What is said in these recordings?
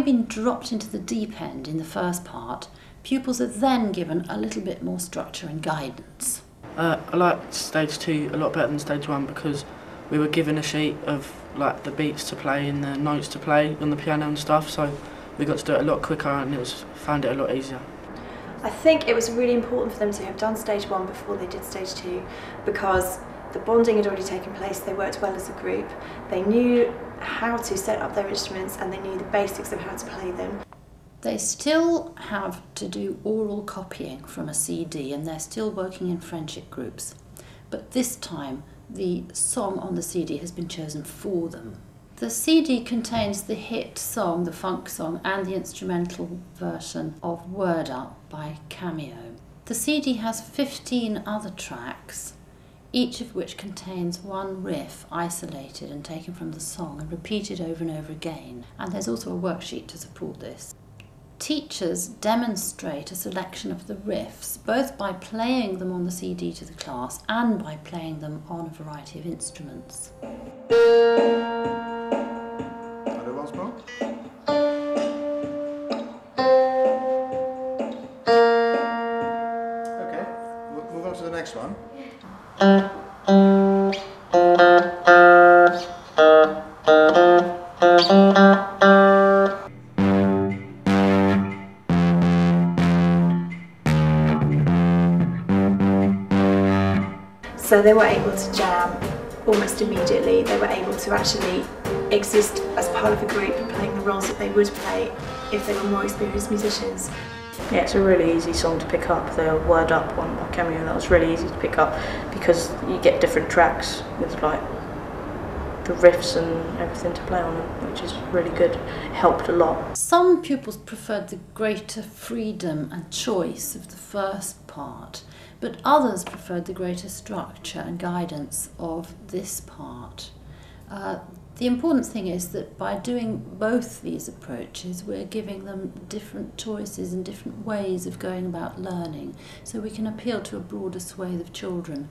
Having been dropped into the deep end in the first part, pupils are then given a little bit more structure and guidance. Uh, I liked stage two a lot better than stage one because we were given a sheet of like the beats to play and the notes to play on the piano and stuff, so we got to do it a lot quicker and it was found it a lot easier. I think it was really important for them to have done stage one before they did stage two because the bonding had already taken place, they worked well as a group, they knew how to set up their instruments and they knew the basics of how to play them. They still have to do oral copying from a CD and they're still working in friendship groups. But this time, the song on the CD has been chosen for them. The CD contains the hit song, the funk song, and the instrumental version of Word Up by Cameo. The CD has 15 other tracks, each of which contains one riff isolated and taken from the song and repeated over and over again. And there's also a worksheet to support this. Teachers demonstrate a selection of the riffs, both by playing them on the CD to the class and by playing them on a variety of instruments. Okay, move on to the next one. So they were able to jam almost immediately. They were able to actually exist as part of a group playing the roles that they would play if they were more experienced musicians. Yeah, it's a really easy song to pick up. The Word Up one by Cameo, that was really easy to pick up because you get different tracks with like the riffs and everything to play on which is really good. Helped a lot. Some pupils preferred the greater freedom and choice of the first part, but others preferred the greater structure and guidance of this part. Uh, the important thing is that by doing both these approaches, we're giving them different choices and different ways of going about learning, so we can appeal to a broader swathe of children.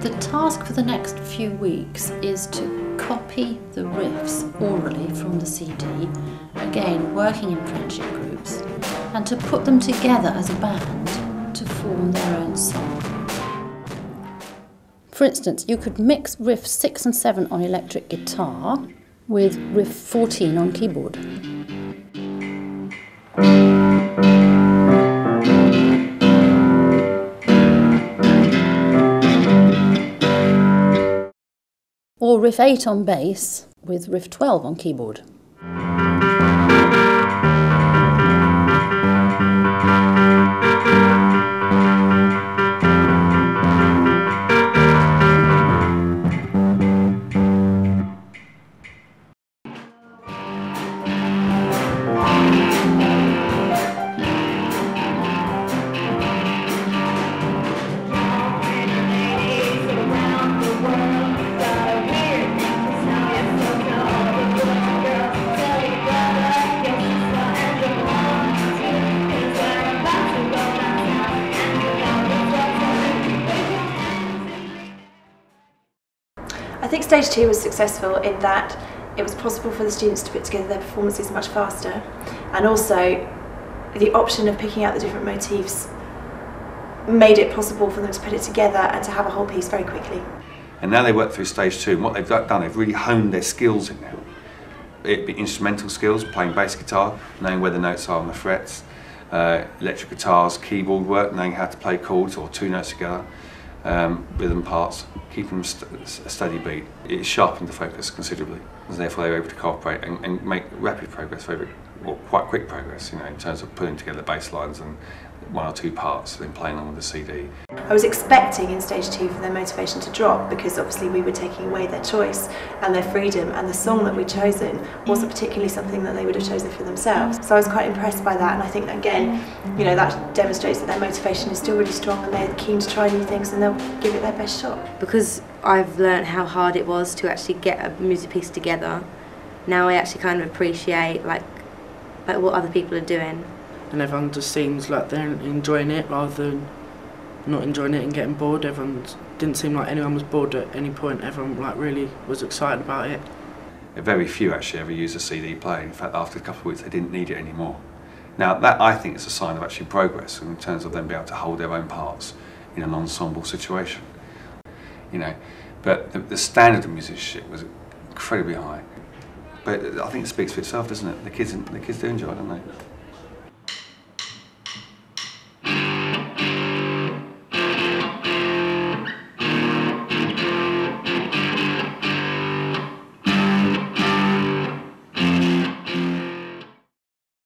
The task for the next few weeks is to copy the riffs orally from the CD, again working in friendship groups, and to put them together as a band For instance, you could mix riff 6 and 7 on electric guitar with riff 14 on keyboard. Or riff 8 on bass with riff 12 on keyboard. Stage two was successful in that it was possible for the students to put together their performances much faster and also the option of picking out the different motifs made it possible for them to put it together and to have a whole piece very quickly. And now they work through stage two, and what they've done, they've really honed their skills in now. It be instrumental skills, playing bass guitar, knowing where the notes are on the frets, uh, electric guitars, keyboard work, knowing how to play chords or two notes together, um, rhythm parts, keeping them st steady beat. It sharpened the focus considerably, and therefore they were able to cooperate and, and make rapid progress, well, quite quick progress, you know, in terms of putting together bass lines and one or two parts, and then playing them with the CD. I was expecting in stage two for their motivation to drop because obviously we were taking away their choice and their freedom and the song that we'd chosen wasn't particularly something that they would have chosen for themselves. So I was quite impressed by that and I think that again, you know, that demonstrates that their motivation is still really strong and they're keen to try new things and they'll give it their best shot. Because I've learned how hard it was to actually get a music piece together, now I actually kind of appreciate like like what other people are doing. And everyone just seems like they're enjoying it rather than not enjoying it and getting bored. Everyone didn't seem like anyone was bored at any point. Everyone like really was excited about it. Very few actually ever use a CD player. In fact, after a couple of weeks, they didn't need it anymore. Now, that I think is a sign of actually progress in terms of them being able to hold their own parts in an ensemble situation. You know, but the, the standard of musicianship was incredibly high. But I think it speaks for itself, doesn't it? The kids, the kids do enjoy it, don't they?